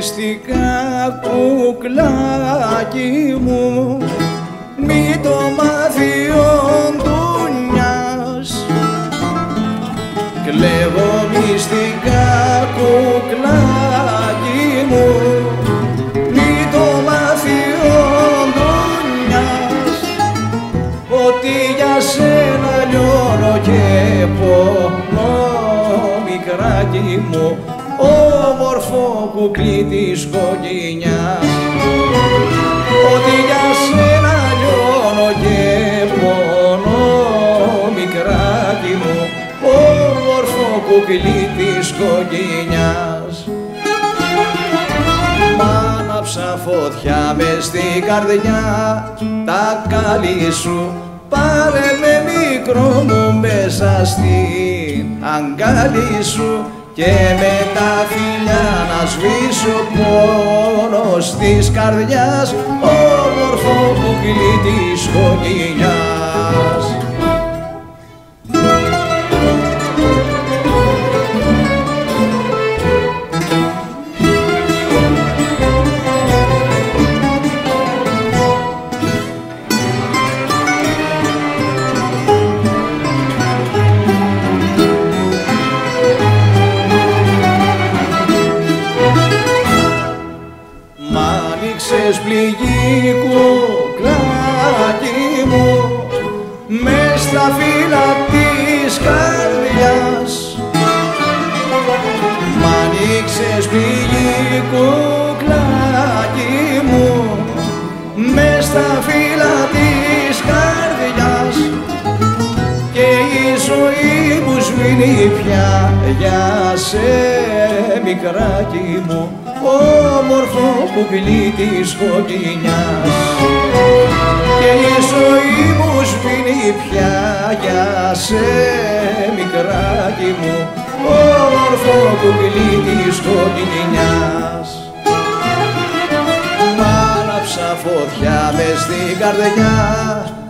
μυστικά κουκλάκι μου μη το μάθει ο ντουνιάς κλέβω μυστικά κουκλάκι μου μη το μάθει ο ντουνιάς ότι για σένα λιώνω και πονώ μικράκι μου όμορφο κουκλί της κοκκινιάς ότι για σένα λιώνω και πονώ μικράκι μου. Όμορφο κουκλί της κοκκινιάς Μ' άναψα φωτιά μες στην καρδιά τα καλή σου. Πάρε με μικρό μου μέσα στην αγκάλι σου και με τα φιλιά να σβήσω πόνος της καρδιάς όμορφο κουκλί της κοκκινιάς. Κουκλάκι μου μες στα φύλλα της καρδιάς. Μ' άνοιξες πληγή κουκλάκι μου μες στα φύλλα της καρδιάς. Και η ζωή μου σβήνει πια για σε μικράκι μου όμορφο κουκλί της κοκκινιάς και η ζωή μου σβήνει πια για σε μικράκι μου. Όμορφο κουκλί της κοκκινιάς Μ' άναψα φωτιά μες στην καρδιά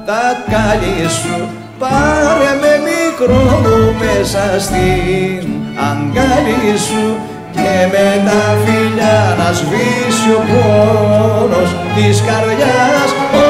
τα καλή σου πάρε με μικρό μου μέσα στην αγκάλι σου. Και με τα φιλιά να σβήσει ο πόνος της καρδιάς όρθιο κουκλί της